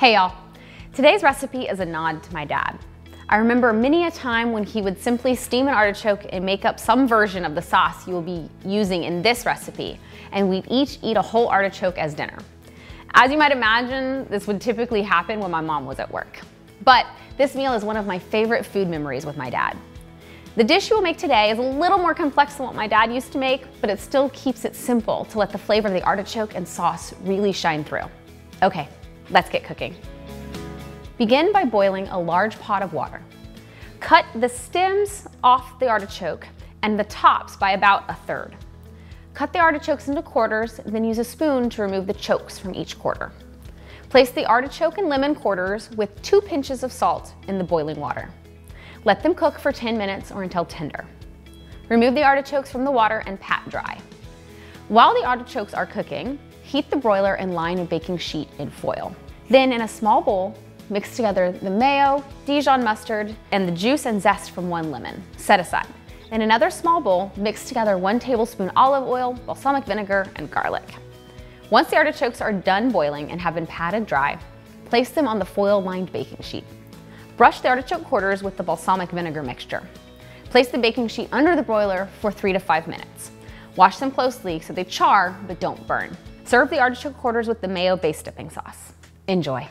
Hey y'all, today's recipe is a nod to my dad. I remember many a time when he would simply steam an artichoke and make up some version of the sauce you will be using in this recipe, and we'd each eat a whole artichoke as dinner. As you might imagine, this would typically happen when my mom was at work. But this meal is one of my favorite food memories with my dad. The dish you will make today is a little more complex than what my dad used to make, but it still keeps it simple to let the flavor of the artichoke and sauce really shine through. Okay, Let's get cooking. Begin by boiling a large pot of water. Cut the stems off the artichoke and the tops by about a third. Cut the artichokes into quarters, then use a spoon to remove the chokes from each quarter. Place the artichoke and lemon quarters with two pinches of salt in the boiling water. Let them cook for 10 minutes or until tender. Remove the artichokes from the water and pat dry. While the artichokes are cooking, Heat the broiler and line a baking sheet in foil. Then in a small bowl, mix together the mayo, Dijon mustard, and the juice and zest from one lemon. Set aside. In another small bowl, mix together one tablespoon olive oil, balsamic vinegar, and garlic. Once the artichokes are done boiling and have been patted dry, place them on the foil-lined baking sheet. Brush the artichoke quarters with the balsamic vinegar mixture. Place the baking sheet under the broiler for three to five minutes. Wash them closely so they char but don't burn. Serve the artichoke quarters with the mayo base dipping sauce. Enjoy.